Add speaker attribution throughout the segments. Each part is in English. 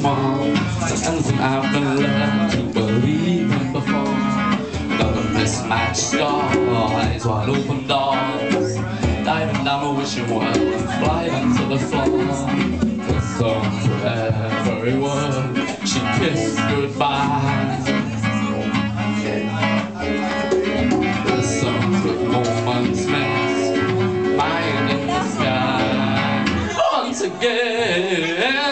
Speaker 1: much more anything I've been led to believe in before. Got a mismatched star, eyes wide open doors, diving down a wishing well and flying to the floor. The song for every word she kissed goodbye. The songs with moments missed, mine in the sky. Once again,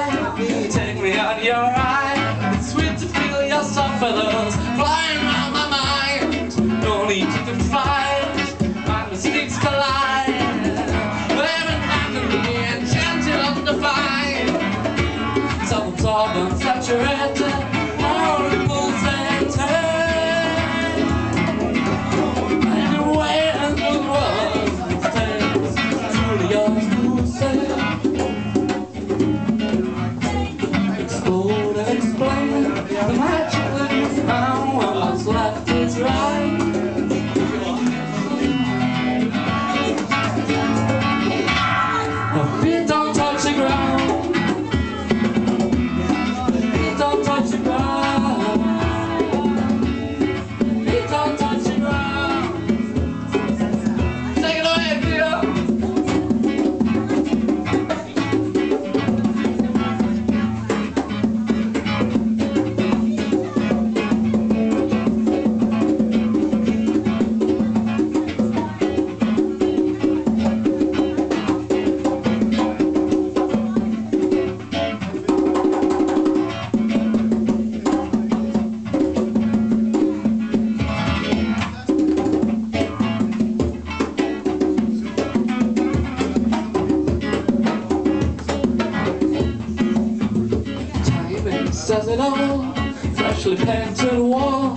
Speaker 1: freshly painted wall,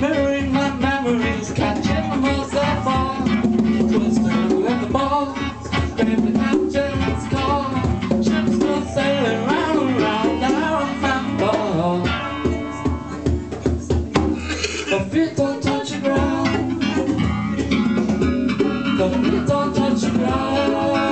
Speaker 1: mirroring my memories, catching myself on, twisting with the balls, baby captain's call, ships still sailing round and round, I remember. The feet don't touch the ground, the feet don't touch the ground.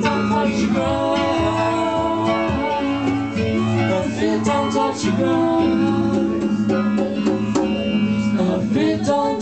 Speaker 1: don't touch the ground. Her feet don't touch the ground. Her feet don't